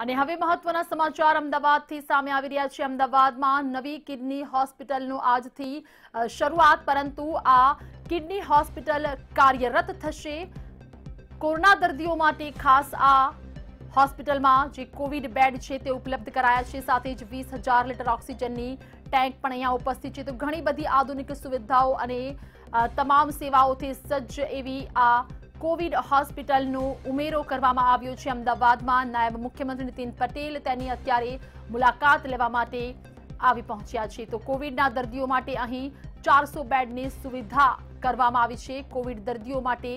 અને હવે મહત્વના સમાચાર અમદાવાદથી સામે આવી રહ્યા છે. અમદાવાદમાં નવી કિડની હોસ્પિટલનું આજથી શરૂઆત, પરંતુ આ કિડની હોસ્પિટલ કાર્યરત થશે. કોરોના દર્દીઓ માટે ખાસ આ હોસ્પિટલમાં જે કોવિડ બેડ છે તે ઉપલબ્ધ કરાયા છે. સાથે જ વીસ લીટર ઓક્સિજનની ટેન્ક પણ અહીંયા ઉપસ્થિત છે. તો ઘણી બધી આધુનિક સુવિધાઓ અને તમામ સેવાઓથી સજ્જ એવી આ કોવિડ હોસ્પિટલનો ઉમેરો કરવામાં આવ્યો છે. અમદાવાદમાં નાયબ મુખ્યમંત્રી નીતિન પટેલ તેની અત્યારે મુલાકાત લેવા માટે આવી પહોંચ્યા છે. તો કોવિડના દર્દીઓ માટે અહીં ચારસો બેડની સુવિધા કરવામાં આવી છે. કોવિડ દર્દીઓ માટે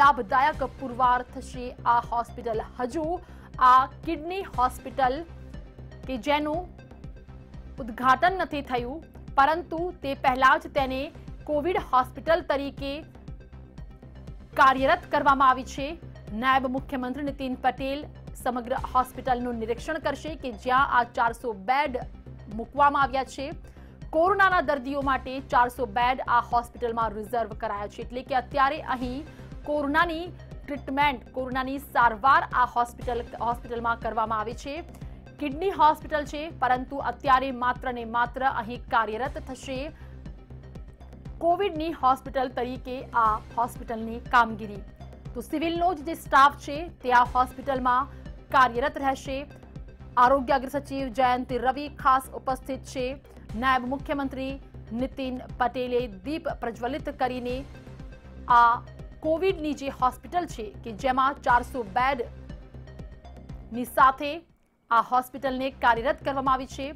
લાભદાયક પુરવાર થશે આ હોસ્પિટલ. હજુ આ કિડની હોસ્પિટલ કે જેનું ઉદ્ઘાટન નથી થયું, પરંતુ તે પહેલા જ તેને કોવિડ હોસ્પિટલ તરીકે કાર્યરત કરવામાં આવી છે. નાયબ મુખ્યમંત્રી નીતિન પટેલ સમગ્ર હોસ્પિટલનું નિરીક્ષણ કરશે કે જ્યાં આ ચારસો બેડ મૂકવામાં આવ્યા છે. કોરોનાના દર્દીઓ માટે ચારસો બેડ આ હોસ્પિટલમાં રિઝર્વ કરાયા છે. એટલે કે અત્યારે અહીં કોરોનાની ટ્રીટમેન્ટ, કોરોનાની સારવાર આ હોસ્પિટલ, હોસ્પિટલમાં કરવામાં આવે છે. કિડની હોસ્પિટલ છે, પરંતુ અત્યારે માત્ર ને માત્ર અહીં કાર્યરત થશે. કોવિડની હોસ્પિટલ તરીકે આ હોસ્પિટલની કામગીરી. તો સિવિલનો જે સ્ટાફ છે, તે આ હોસ્પિટલમાં કાર્યરત રહેશે. આરોગ્ય અગ્ર સચિવ જયંત રવિ ખાસ ઉપસ્થિત છે. નાયબ મુખ્યમંત્રી નીતિન પટેલે દીપ પ્રજ્વલિત કરીને આ કોવિડની જે હોસ્પિટલ છે, કે જેમાં ચારસો બેડની સાથે આ હોસ્પિટલને કાર્યરત કરવામાં આવી છે,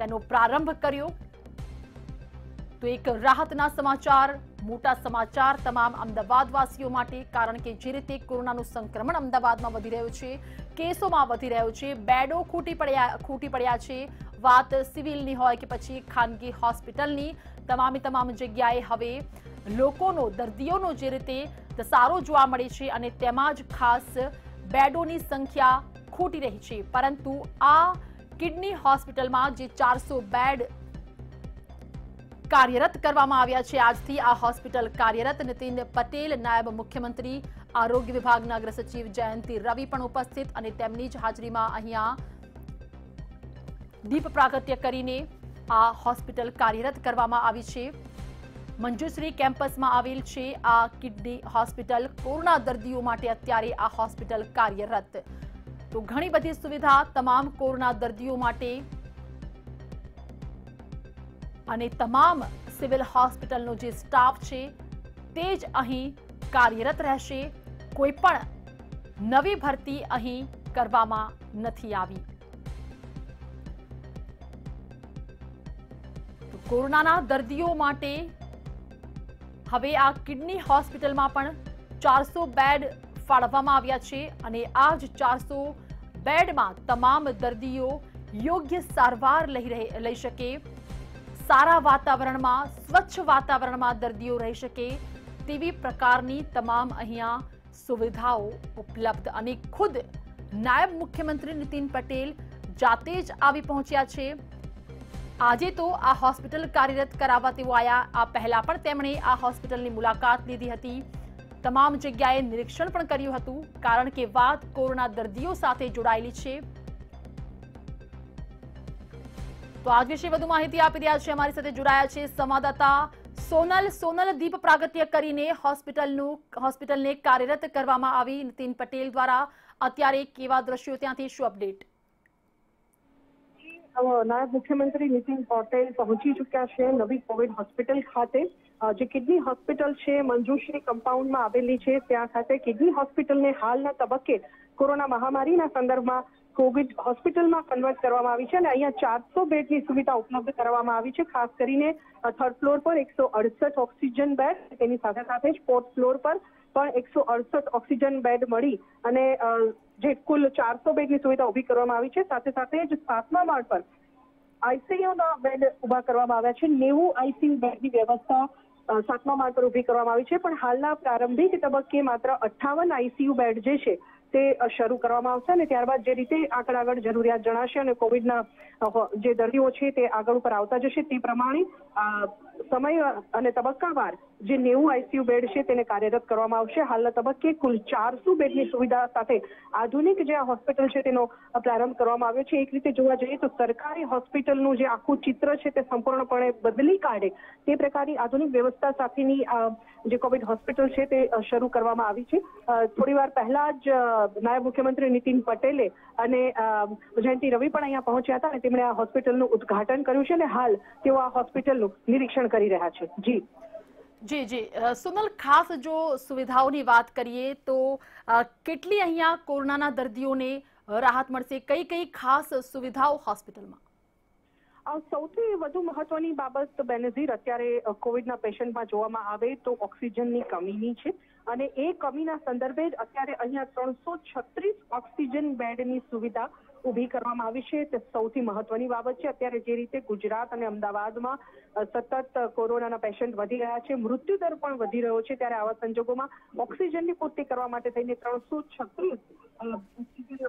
તેનો પ્રારંભ કર્યો. તો એક રાહતના સમાચાર, મોટા સમાચાર તમામ અમદાવાદવાસીઓ માટે, કારણ કે જે રીતે કોરોનાનું સંક્રમણ અમદાવાદમાં વધી રહ્યું છે, કેસોમાં વધી રહ્યો છે, બેડો ખૂટી પડ્યા ખૂટી પડ્યા છે, વાત સિવિલની હોય કે પછી ખાનગી હોસ્પિટલની, તમામે તમામ જગ્યાએ હવે લોકોનો, દર્દીઓનો જે રીતે સારો જોવા મળે છે અને તેમાં જ ખાસ બેડોની સંખ્યા ખૂટી રહી છે. પરંતુ આ કિડની હોસ્પિટલમાં જે ચારસો બેડ કાર્યરત કરવામાં આવ્યા છે. આજથી આ હોસ્પિટલ કાર્યરત નીતિન પટેલ, નાયબ મુખ્યમંત્રી, આરોગ્ય વિભાગના અગ્ર સચિવ જયંતિ રવિ પણ ઉપસ્થિત અને તેમની જ હાજરીમાં અહીંયા દીપ પ્રાગત્ય કરીને આ હોસ્પિટલ કાર્યરત કરવામાં આવી છે. મંજુશ્રી કેમ્પસમાં આવેલ છે આ કિડની હોસ્પિટલ. કોરોના દર્દીઓ માટે અત્યારે આ હોસ્પિટલ કાર્યરત. તો ઘણી બધી સુવિધા તમામ કોરોના દર્દીઓ માટે અને તમામ સિવિલ હોસ્પિટલનો જે સ્ટાફ છે, તે જ અહીં કાર્યરત રહેશે. કોઈ પણ નવી ભરતી અહીં કરવામાં નથી આવી. કોરોનાના દર્દીઓ માટે હવે આ કિડની હોસ્પિટલમાં પણ ચારસો બેડ ફાળવવામાં આવ્યા છે અને આ જ ચારસો બેડમાં તમામ દર્દીઓ યોગ્ય સારવાર લઈ શકે. સારા વાતાવરણમાં, સ્વચ્છ વાતાવરણમાં દર્દીઓ રહી શકે તેવી પ્રકારની તમામ અહીંયા સુવિધાઓ ઉપલબ્ધ અને ખુદ નાયબ મુખ્યમંત્રી નીતિન પટેલ જાતે જ આવી પહોંચ્યા છે. આજે તો આ હોસ્પિટલ કાર્યરત કરાવવા તેઓ આવ્યા આ પહેલા પણ તેમણે આ હોસ્પિટલની મુલાકાત લીધી હતી. તમામ જગ્યાએ નિરીક્ષણ પણ કર્યું હતું, કારણ કે વાત કોરોના દર્દીઓ સાથે જોડાયેલી છે. તો આજ વિશે વધુ માહિતી આપી રહ્યા છે. અમારી સાથે જોડાયા છે સંવાદદાતા સોનલ. સોનલ, દીપ પ્રાગત્ય કરીને હોસ્પિટલનું, હોસ્પિટલને કાર્યરત કરવામાં આવી. નીતિન પટેલ દ્વારા અત્યારે કેવા દ્રશ્યો? ત્યાંથી શું અપડેટ? નાયબ મુખ્યમંત્રી નીતિન પટેલ પહોંચી ચુક્યા છે નવી કોવિડ હોસ્પિટલ ખાતે. જે કિડની હોસ્પિટલ છે, મંજુશ્રી કમ્પાઉન્ડમાં આવેલી છે. ત્યાં ખાતે કિડની હોસ્પિટલને હાલના તબક્કે કોરોના મહામારીના સંદર્ભમાં કોવિડ હોસ્પિટલમાં કન્વર્ટ કરવામાં આવી છે અને અહીંયા ચારસો બેડની સુવિધા ઉપલબ્ધ કરવામાં આવી છે. ખાસ કરીને થર્ડ ફ્લોર પર એકસો અડસઠ ઓક્સિજન બેડ તેની સાથે સાથે જ ફોર્થ ફ્લોર પર પણ એકસો અડસઠ ઓક્સિજન બેડ મળી અને જે કુલ ચારસો બેડની સુવિધા ઊભી કરવામાં આવી છે. સાથે સાથે જ સાતમા માળ પર આઈસીયુના બેડ ઊભા કરવામાં આવ્યા છે. નેવું આઈસીયુ બેડની વ્યવસ્થા સાતમા માળ પર ઊભી કરવામાં આવી છે. પણ હાલના પ્રારંભિક તબક્કે માત્ર અઠ્ઠાવન આઈસીયુ બેડ જે છે તે શરૂ કરવામાં આવશે અને ત્યારબાદ જે રીતે આગળ આગળ જરૂરિયાત જણાશે અને કોવિડના જે દર્દીઓ છે તે આગળ ઉપર આવતા જશે તે પ્રમાણે સમય અને તબક્કાવાર જે નેવું આઈસીયુ બેડ છે તેને કાર્યરત કરવામાં આવશે. હાલના તબક્કે કુલ ચારસો બેડની સુવિધા સાથે આધુનિક જે આ હોસ્પિટલ છે તેનો પ્રારંભ કરવામાં આવ્યો છે. એક રીતે જોવા જઈએ તો સરકારી હોસ્પિટલનું જે આખું ચિત્ર છે તે સંપૂર્ણપણે બદલી કાઢે તે પ્રકારની આધુનિક વ્યવસ્થા સાથેની જે કોવિડ હોસ્પિટલ છે તે શરૂ કરવામાં આવી છે. થોડી વાર પહેલા જ નાયબ મુખ્યમંત્રી નીતિન પટેલે અને જયંતિ રવિ પણ અહીંયા પહોંચ્યા હતા અને તેમણે આ હોસ્પિટલનું ઉદઘાટન કર્યું છે અને હાલ તેઓ આ હોસ્પિટલનું નિરીક્ષણ કરી રહ્યા છે. જી. જી જી. સુનલ, ખાસ જો સુવિધાઓની વાત કરીએ તો કેટલી અહીંયા કોરોનાના દર્દીઓને રાહત મળશે? કઈ કઈ ખાસ સુવિધાઓ હોસ્પિટલમાં? સૌથી વધુ મહત્વની બાબત બેનઝીર, અત્યારે કોવિડના પેશન્ટમાં જોવામાં આવે તો ઓક્સિજનની કમીની છે. અને એ કમીના સંદર્ભે જ અત્યારે અહીંયા ત્રણસો છત્રીસ ઓક્સિજન બેડની સુવિધા ઊભી કરવામાં આવી છે. તે સૌથી મહત્વની બાબત છે. અત્યારે જે રીતે ગુજરાત અને અમદાવાદમાં સતત કોરોનાના પેશન્ટ વધી રહ્યા છે. મૃત્યુદર પણ વધી રહ્યો છે. ત્યારે આવા સંજોગોમાં ઓક્સિજનની પૂર્તિ કરવા માટે થઈને ત્રણસો છત્રીસ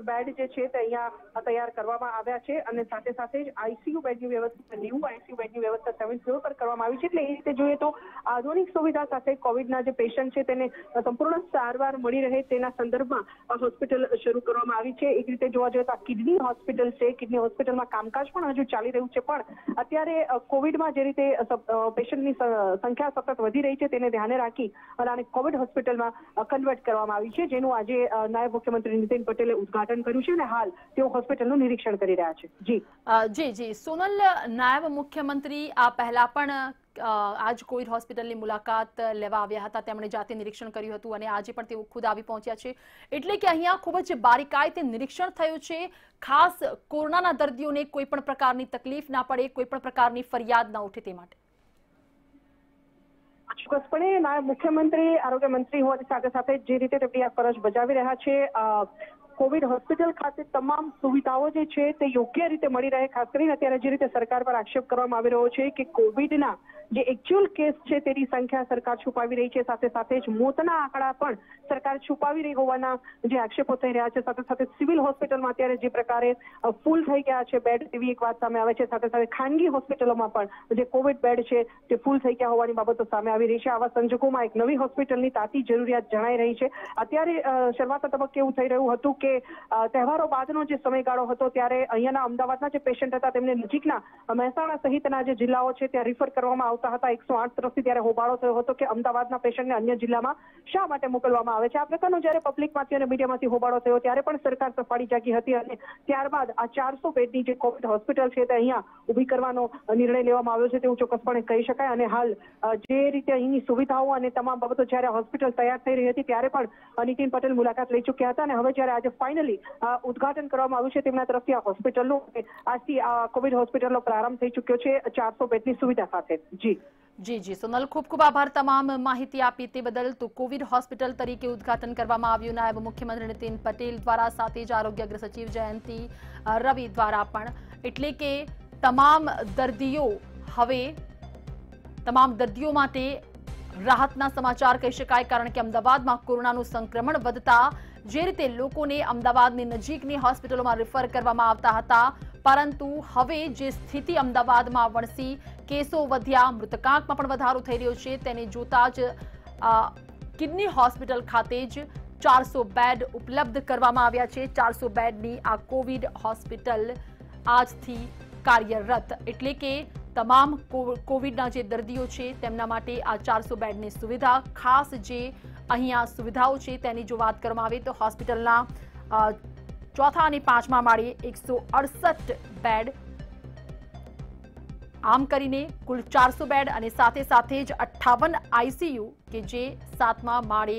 બેડ જે છે તે અહીંયા તૈયાર કરવામાં આવ્યા છે. અને સાથે સાથે જ આઈસીયુ બેડની વ્યવસ્થા, ન્યૂ આઈસીયુ બેડની વ્યવસ્થા સેવન ફ્લોર પર કરવામાં આવી છે. એટલે એ રીતે જોઈએ તો આધુનિક સુવિધા સાથે કોવિડના જે પેશન્ટ છે તેને સંપૂર્ણ સારવાર મળી રહે તેના સંદર્ભમાં હોસ્પિટલ શરૂ કરવામાં આવી છે. એક રીતે જોવા જોઈએ તો કિડની હોસ્પિટલ છે, કિડની હોસ્પિટલમાં કામકાજ પણ હજુ ચાલી રહ્યું છે, પણ અત્યારે કોવિડમાં જે રીતે પેશન્ટની સંખ્યા સતત વધી રહી છે, તેને ધ્યાને રાખી અને કોવિડ હોસ્પિટલમાં કન્વર્ટ કરવામાં આવી છે, જેનું આજે નાયબ મુખ્યમંત્રી નીતિન પટેલે ઉદઘાટન કર્યું છે અને હાલ તેઓ હોસ્પિટલનું નિરીક્ષણ કરી રહ્યા છે. જી. જી જી. સોનલ નાયબ મુખ્યમંત્રી આ પહેલા પણ આજ કોવિડ હોસ્પિટલની મુલાકાત લેવા આવ્યા હતા. તેમણે જાતે નિરીક્ષણ કર્યું હતું અને આજે પણ તેઓ ખુદ આવી પહોંચ્યા છે. એટલે કે અહીંયા ખૂબ જ બારીકાઈથી નિરીક્ષણ થયું છે. ખાસ કોરોનાના દર્દીઓને કોઈ પણ પ્રકારની તકલીફ ના પડે, કોઈ પણ પ્રકારની ફરિયાદ ના ઉઠે તે માટે. ચોક્કસપણે નાયબ મુખ્યમંત્રી, આરોગ્ય મંત્રી હોવાની સાથે સાથે જે રીતે તેમની આ ફરજ બજાવી રહ્યા છે કોવિડ હોસ્પિટલ ખાતે તમામ સુવિધાઓ જે છે તે યોગ્ય રીતે મળી રહે, ખાસ કરીને અત્યારે જે રીતે સરકાર પર આક્ષેપ કરવામાં આવી રહ્યો છે કે કોવિડના જે એકચ્યુઅલ કેસ છે તેની સંખ્યા સરકાર છુપાવી રહી છે, સાથે સાથે જ મોતના આંકડા પણ સરકાર છુપાવી રહી હોવાના જે આક્ષેપો થઈ રહ્યા છે, સાથે સાથે સિવિલ હોસ્પિટલમાં અત્યારે જે પ્રકારે ફૂલ થઈ ગયા છે બેડ તેવી એક વાત સામે આવે છે, સાથે સાથે ખાનગી હોસ્પિટલોમાં પણ જે કોવિડ બેડ છે તે ફૂલ થઈ ગયા હોવાની બાબતો સામે આવી રહી છે. આવા સંજોગોમાં એક નવી હોસ્પિટલની તાતી જરૂરિયાત જણાઈ રહી છે. અત્યારે શરૂઆતના તબક્કે એવું થઈ રહ્યું હતું કે કે તહેવારો બાદનો જે સમયગાળો હતો ત્યારે અહીંયાના અમદાવાદના જે પેશન્ટ હતા તેમને નજીકના મહેસાણા સહિતના જે જિલ્લાઓ છે ત્યાં રિફર કરવામાં આવતા હતા. એકસો આઠ તરફથી ત્યારે હોબાળો થયો હતો કે અમદાવાદના પેશન્ટને અન્ય જિલ્લામાં શા માટે મોકલવામાં આવે છે? આ પ્રકારનો જ્યારે પબ્લિકમાંથી અને મીડિયામાંથી હોબાળો થયો ત્યારે પણ સરકાર સફાળી જાગી હતી અને ત્યારબાદ આ ચારસો બેડની જે કોવિડ હોસ્પિટલ છે તે અહીંયા ઊભી કરવાનો નિર્ણય લેવામાં આવ્યો છે તેવું ચોક્કસપણે કહી શકાય. અને હાલ જે રીતે અહીંની સુવિધાઓ અને તમામ બાબતો જ્યારે હોસ્પિટલ તૈયાર થઈ રહી હતી ત્યારે પણ નીતિન પટેલ મુલાકાત લઈ ચૂક્યા હતા અને હવે જ્યારે આજે ફાઇનલી ઉદઘાટન કરવામાં આવ્યું છે. તેમના તરફથી આ હોસ્પિટલનું આજથી આ કોવિડ હોસ્પિટલનો પ્રારંભ થઈ ચુક્યો છે. ચારસો બેડની સુવિધા સાથે. જી. જી જી. સોનલ, ખૂબ ખૂબ આભાર તમામ માહિતી આપી તે બદલ તો કોવિડ હોસ્પિટલ તરીકે ઉદઘાટન કરવામાં આવ્યું નાયબ મુખ્યમંત્રી નીતિન પટેલ દ્વારા સાથે જ આરોગ્ય અગ્ર સચિવ જયંતિ રવિ દ્વારા પણ. એટલે કે તમામ દર્દીઓ હવે, તમામ દર્દીઓ માટે રાહતના સમાચાર કહી શકાય, કારણ કે અમદાવાદમાં કોરોનાનું સંક્રમણ વધતા જે રીતે લોકોને અમદાવાદની નજીકની હોસ્પિટલોમાં રિફર કરવામાં આવતા હતા, પરંતુ હવે જે સ્થિતિ અમદાવાદમાં વણસી, કેસો વધ્યા, મૃતકાંકમાં પણ વધારો થઈ રહ્યો છે, તેને જોતા જ કિડની હોસ્પિટલ ખાતે જ ચારસો બેડ ઉપલબ્ધ કરવામાં આવ્યા છે. ચારસો બેડની આ કોવિડ હોસ્પિટલ આજથી કાર્યરત એટલે કે તમામ કોવિડના જે દર્દીઓ છે, તેમના માટે આ ચારસો બેડની સુવિધા, ખાસ જે અહીંયા સુવિધાઓ છે તેની જો વાત કરવામાં આવે તો હોસ્પિટલના ચોથા અને પાંચમા માળે એકસો બેડ. આમ કરીને કુલ ચારસો બેડ અને સાથે સાથે જ અઠ્ઠાવન આઈસીયુ કે જે સાતમા માળે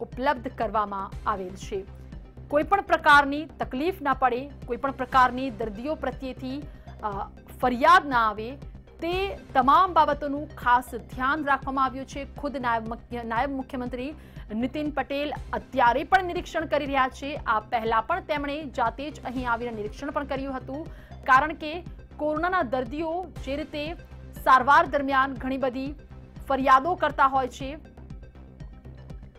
ઉપલબ્ધ કરવામાં આવેલ છે. કોઈપણ પ્રકારની તકલીફ ના પડે કોઈપણ પ્રકારની દર્દીઓ પ્રત્યેથી ફરિયાદ ના આવે તે તમામ બાબતોનું ખાસ ધ્યાન રાખવામાં આવ્યું છે. ખુદ નાયબ નાયબ મુખ્યમંત્રી નીતિન પટેલ અત્યારે પણ નિરીક્ષણ કરી રહ્યા છે. આ પહેલા પણ તેમણે જાતે જ અહીં આવીને નિરીક્ષણ પણ કર્યું હતું. કારણ કે કોરોનાના દર્દીઓ જે રીતે સારવાર દરમિયાન ઘણી બધી ફરિયાદો કરતા હોય છે,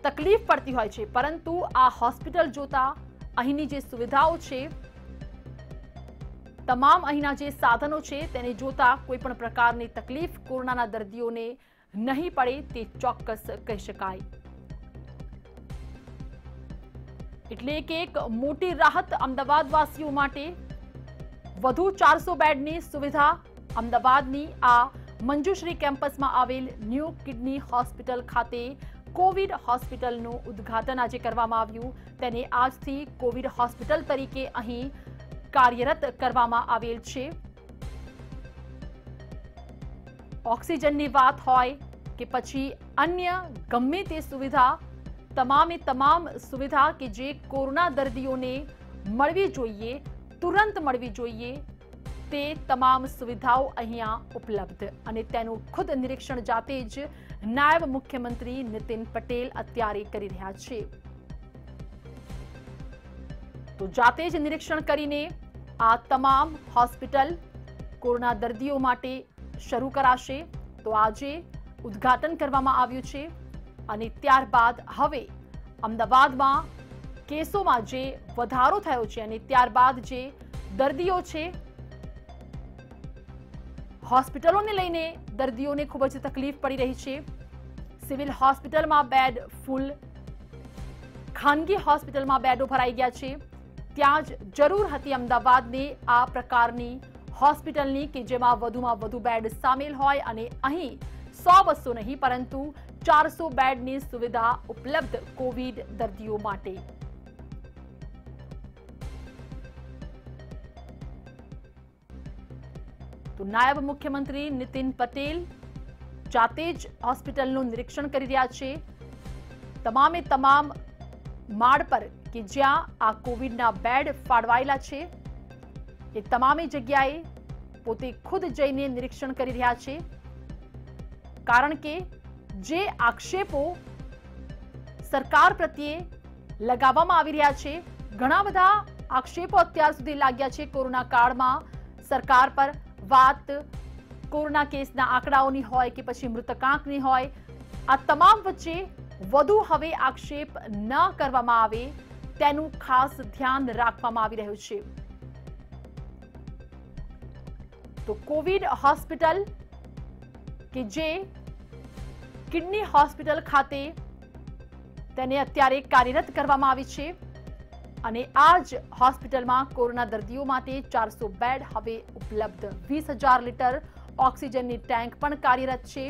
તકલીફ પડતી હોય છે. પરંતુ આ હોસ્પિટલ જોતા અહીંની જે સુવિધાઓ છે તમામ અહીંના જે સાધનો છે તેને જોતા કોઈ પણ પ્રકારની તકલીફ કોરોનાના દર્દીઓને નહીં પડે તે ચોક્કસ કહી શકાય. એટલે કે એક મોટી રાહત અમદાવાદવાસીઓ માટે વધુ ચારસો બેડની સુવિધા અમદાવાદની આ મંજુશ્રી કેમ્પસમાં આવેલ ન્યૂ કિડની હોસ્પિટલ ખાતે કોવિડ હોસ્પિટલનું ઉદ્ઘાટન આજે કરવામાં આવ્યું. તેને આજથી કોવિડ હોસ્પિટલ તરીકે અહીં કાર્યરત કરવામાં આવેલ છે. ઓક્સિજનની વાત હોય કે પછી અન્ય ગમે તે સુવિધા, તમામે તમામ સુવિધા કે જે કોરોના દર્દીઓને મળવી જોઈએ, તુરંત મળવી જોઈએ, તે તમામ સુવિધાઓ અહીંયા ઉપલબ્ધ. અને તેનું ખુદ નિરીક્ષણ જાતે જ નાયબ મુખ્યમંત્રી નીતિન પટેલ અત્યારે કરી રહ્યા છે. તો જાતે જ નિરીક્ષણ કરીને આ તમામ હોસ્પિટલ કોરોના દર્દીઓ માટે શરૂ કરાશે. તો આજે ઉદ્ઘાટન કરવામાં આવ્યું છે અને ત્યારબાદ હવે અમદાવાદમાં કેસોમાં જે વધારો થયો છે અને ત્યારબાદ જે દર્દીઓ છે, હોસ્પિટલોને લઈને દર્દીઓને ખૂબ જ તકલીફ પડી રહી છે. સિવિલ હોસ્પિટલમાં બેડ ફૂલ, ખાનગી હોસ્પિટલમાં બેડો ભરાઈ ગયા છે. ત્યાં જ જરૂર હતી અમદાવાદને આ પ્રકારની હોસ્પિટલની કે જેમાં વધુમાં વધુ બેડ સામેલ હોય અને અહીં સો બસો નહીં, પરંતુ ચારસો બેડની સુવિધા ઉપલબ્ધ કોવિડ દર્દીઓ માટે. તો નાયબ મુખ્યમંત્રી નીતિન પટેલ જાતે જ હોસ્પિટલનું નિરીક્ષણ કરી રહ્યા છે. તમામે તમામ માળ પર કે જ્યાં આ કોવિડના બેડ ફાળવાયેલા છે. એ તમામે જગ્યાએ પોતે ખુદ જઈને નિરીક્ષણ કરી રહ્યા છે. કારણ કે જે આક્ષેપો સરકાર પ્રત્યે લગાવવામાં આવી રહ્યા છે, ઘણા બધા આક્ષેપો અત્યાર સુધી લાગ્યા છે કોરોના કાળમાં. સરકાર પર વાત કોરોના કેસના આંકડાઓની હોય કે પછી મૃતકાંકની હોય. આ તમામ વચ્ચે વધુ હવે આક્ષેપ ન કરવામાં આવે તેનું ખાસ ધ્યાન રાખવામાં આવી રહ્યું છે. તો કોવિડ હોસ્પિટલ કે જે કિડની હોસ્પિટલ ખાતે તેને અત્યારે કાર્યરત કરવામાં આવી છે અને આ જ હોસ્પિટલમાં કોરોના દર્દીઓ માટે ચારસો બેડ હવે ઉપલબ્ધ. વીસ હજાર લીટર ઓક્સિજનની ટેન્ક પણ કાર્યરત છે.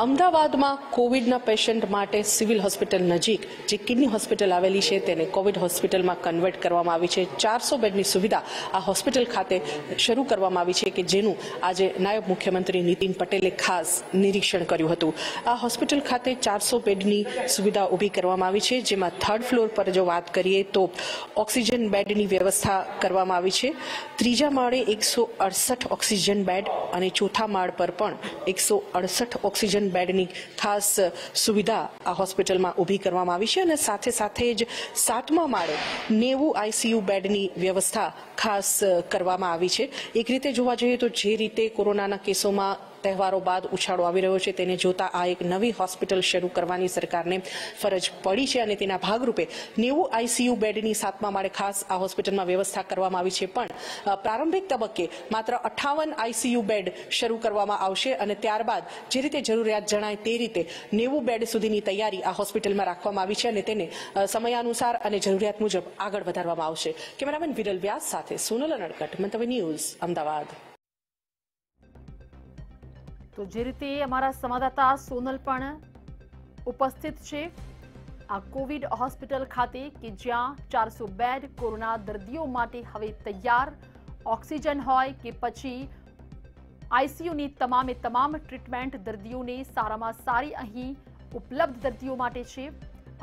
અમદાવાદમાં કોવિડના પેશન્ટ માટે સિવિલ હોસ્પિટલ નજીક જે કિડની હોસ્પિટલ આવેલી છે તેને કોવિડ હોસ્પિટલમાં કન્વર્ટ કરવામાં આવી છે. ચારસો બેડની સુવિધા આ હોસ્પિટલ ખાતે શરૂ કરવામાં આવી છે કે જેનું આજે નાયબ મુખ્યમંત્રી નીતિન પટેલે ખાસ નિરીક્ષણ કર્યું હતું. આ હોસ્પિટલ ખાતે ચારસો બેડની સુવિધા ઊભી કરવામાં આવી છે. જેમાં થર્ડ ફ્લોર પર જો વાત કરીએ તો ઓક્સિજન બેડની વ્યવસ્થા કરવામાં આવી છે. ત્રીજા માળે એકસો અડસઠ ઓક્સિજન બેડ અને ચોથા માળ પર પણ એકસો અડસઠ ઓક્સિજન બેડની ખાસ સુવિધા આ હોસ્પિટલમાં ઊભી કરવામાં આવી છે અને સાથે સાથે જ સાતમા માળે નેવું આઈસીયુ બેડની વ્યવસ્થા ખાસ કરવામાં આવી છે. એક રીતે જોવા જઈએ તો જે રીતે કોરોનાના કેસોમાં તહેવારો બાદ ઉછાળો આવી રહ્યો છે. તેને જોતા આ એક નવી હોસ્પિટલ શરૂ કરવાની સરકારને ફરજ પડી છે અને તેના ભાગરૂપે નેવું આઈસીયુ બેડની સાતમા માળે ખાસ આ હોસ્પિટલમાં વ્યવસ્થા કરવામાં આવી છે. પણ પ્રારંભિક તબક્કે માત્ર અઠાવન આઈસીયુ બેડ શરૂ કરવામાં આવશે અને ત્યારબાદ જે રીતે જરૂરિયાત જણાય તે રીતે નેવું બેડ સુધીની તૈયારી આ હોસ્પિટલમાં રાખવામાં આવી છે અને તેને સમયાનુસાર અને જરૂરિયાત મુજબ આગળ વધારવામાં આવશે. કેમેરામેન વિરલ વ્યાસ સાથે સોનલ અનડકટ, મંતવ્ય ન્યૂઝ, અમદાવાદ. તો જે રીતે અમારા સંવાદદાતા સોનલ પણ ઉપસ્થિત છે, આ કોવિડ હોસ્પિટલ ખાતે કે જ્યાં ચારસો બેડ કોરોના દર્દીઓ માટે હવે તૈયાર ઓક્સિજન હોય કે પછી આઈસીયુની તમામે તમામ ટ્રીટમેન્ટ દર્દીઓને સારામાં સારી અહીં ઉપલબ્ધ દર્દીઓ માટે છે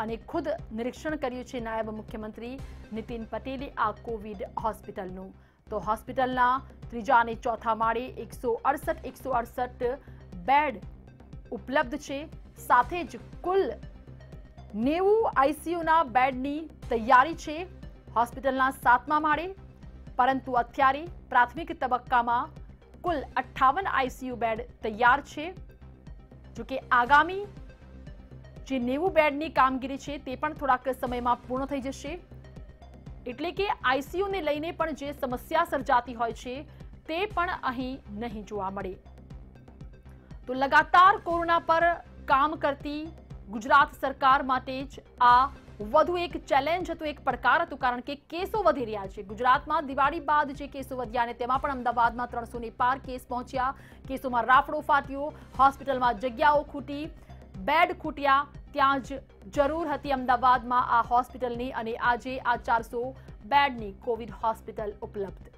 અને ખુદ નિરીક્ષણ કર્યું છે નાયબ મુખ્યમંત્રી નીતિન પટેલે આ કોવિડ હોસ્પિટલનું. તો હોસ્પિટલના ત્રીજા અને ચોથા માળે એકસો અડસઠ એકસો અડસઠ બેડ ઉપલબ્ધ છે. સાથે જ કુલ નેવું આઈસીયુના બેડની તૈયારી છે હોસ્પિટલના સાતમા માળે. પરંતુ અત્યારે પ્રાથમિક તબક્કામાં કુલ અઠ્ઠાવન આઈસીયુ બેડ તૈયાર છે. જોકે આગામી જે નેવું બેડની કામગીરી છે તે પણ થોડાક સમયમાં પૂર્ણ થઈ જશે. એટલે કે આઈસીયુને લઈને પણ જે સમસ્યા સર્જાતી હોય છે, તે પણ અહીં નહીં જોવા મળે. તો લગાતાર કોરોના પર કામ કરતી ગુજરાત સરકાર માટે જ આ વધુ એક ચેલેન્જ હતું, એક પડકાર હતું, કારણ કે કેસો વધી રહ્યા છે. ગુજરાતમાં દિવાળી બાદ જે કેસો વધ્યા અને તેમાં પણ અમદાવાદમાં ત્રણસો પાર કેસ પહોંચ્યા. કેસોમાં રાફડો ફાટ્યો, હોસ્પિટલમાં જગ્યાઓ ખૂટી, બેડ ખૂટ્યા ત્યાં જ જરૂર હતી અમદાવાદમાં આ હોસ્પિટલની અને આજે આ ચારસો બેડની કોવિડ હોસ્પિટલ ઉપલબ્ધ.